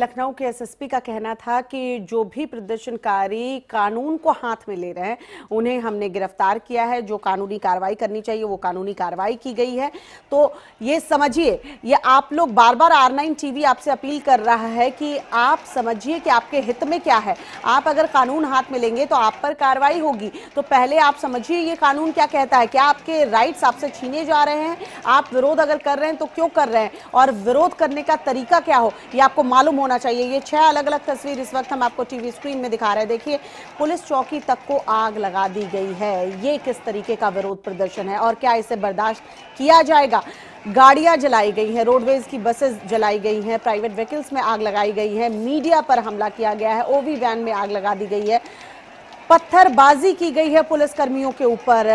लखनऊ के एसएसपी का कहना था कि जो भी प्रदर्शनकारी कानून को हाथ में ले रहे हैं, उन्हें हमने गिरफ़्तार किया है। जो कानूनी कार्रवाई करनी चाहिए, वो कानूनी कार्रवाई की गई है। तो ये समझिए, ये आप लोग बार बार आर नाइन टीवी आपसे अपील कर रहा है कि आप समझिए कि आपके हित में क्या है। आप अगर कानून हाथ में लेंगे तो आप पर कार्रवाई होगी। तो पहले आप समझिए ये कानून क्या कहता है। क्या आपके राइट्स आपसे छीने जा रहे हैं? आप विरोध अगर कर रहे हैं तो क्यों कर रहे हैं? और विरोध करने का तरीका क्या हो? ये आपको मालूम होना चाहिए। ये छह अलग अलग तस्वीर इस वक्त हम आपको टीवी स्क्रीन में दिखा रहे हैं। देखिए, पुलिस चौकी तक को आग लगा दी गई है। ये किस तरीके का विरोध प्रदर्शन है और क्या इसे बर्दाश्त किया जाएगा? गाड़ियाँ जलाई गई हैं, रोडवेज़ की बसेस जलाई गई हैं, प्राइवेट व्हीकल्स में आग लगाई गई है, मीडिया पर हमला किया गया है, ओवी वैन में आग लगा दी गई है। पत्थरबाजी की गई है पुलिस कर्मियों के ऊपर।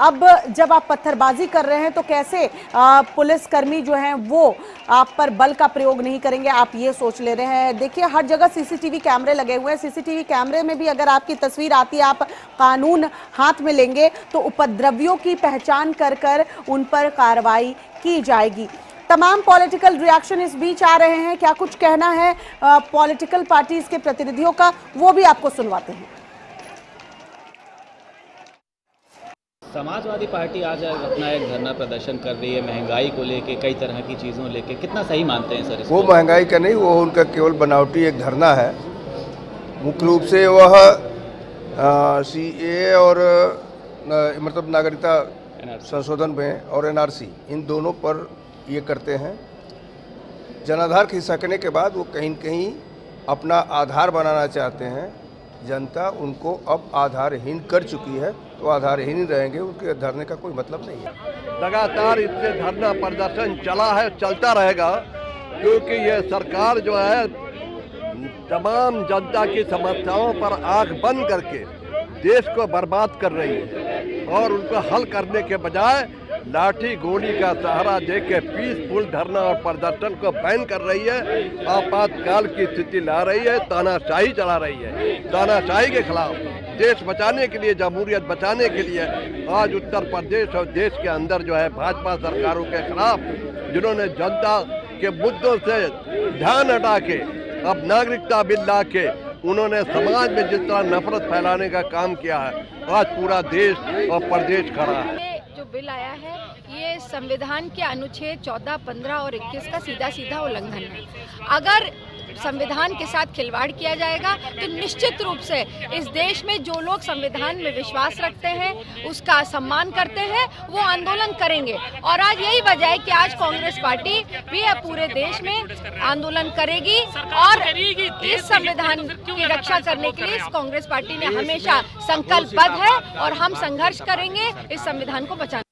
अब जब आप पत्थरबाजी कर रहे हैं तो कैसे पुलिस कर्मी जो हैं, वो आप पर बल का प्रयोग नहीं करेंगे? आप ये सोच ले रहे हैं। देखिए, हर जगह सीसीटीवी कैमरे लगे हुए हैं। सीसीटीवी कैमरे में भी अगर आपकी तस्वीर आती है, आप कानून हाथ में लेंगे तो उपद्रवियों की पहचान कर कर उन पर कार्रवाई की जाएगी। तमाम पॉलिटिकल रिएक्शन इस बीच आ रहे हैं। क्या कुछ कहना है पॉलिटिकल पार्टीज़ के प्रतिनिधियों का? वो भी आपको सुनवाते हैं। समाजवादी पार्टी आज अपना एक धरना प्रदर्शन कर रही है महँगाई को लेके कई तरह की चीज़ों लेके। कितना सही मानते हैं सर वो महँगाई का नहीं वो उनका केवल बनावटी एक धरना है। मुख्य रूप से वह सी ए और मतलब नागरिकता संशोधन में और एनआरसी इन दोनों पर ये करते हैं। जनाधार खिसकने के बाद वो कहीं कहीं अपना आधार बनाना चाहते हैं। जनता उनको अब आधारहीन कर चुकी है तो आधारहीन ही रहेंगे, उनके धरने का कोई मतलब नहीं है। लगातार इससे धरना प्रदर्शन चला है, चलता रहेगा, क्योंकि ये सरकार जो है, तमाम जनता की समस्याओं पर आँख बंद करके देश को बर्बाद कर रही है और उनको हल करने के बजाय लाठी गोली का सहारा दे के पीसफुल धरना और प्रदर्शन को बैन कर रही है। आपातकाल की स्थिति ला रही है, तानाशाही चला रही है। तानाशाही के खिलाफ देश बचाने के लिए, जमहूरियत बचाने के लिए आज उत्तर प्रदेश और देश के अंदर जो है भाजपा सरकारों के खिलाफ, जिन्होंने जनता के मुद्दों से ध्यान हटा के अब नागरिकता बिल ला के उन्होंने समाज में जिस तरह नफरत फैलाने का काम किया है, आज पूरा देश और प्रदेश खड़ा है। बिल आया है। ये संविधान के अनुच्छेद 14, 15 और 21 का सीधा सीधा उल्लंघन है। अगर संविधान के साथ खिलवाड़ किया जाएगा तो निश्चित रूप से इस देश में जो लोग संविधान में विश्वास रखते हैं, उसका सम्मान करते हैं, वो आंदोलन करेंगे। और आज यही वजह है कि आज कांग्रेस पार्टी भी पूरे देश में आंदोलन करेगी और इस संविधान की रक्षा करने के लिए कांग्रेस पार्टी ने हमेशा संकल्पबद्ध है और हम संघर्ष करेंगे, इस संविधान को बचाने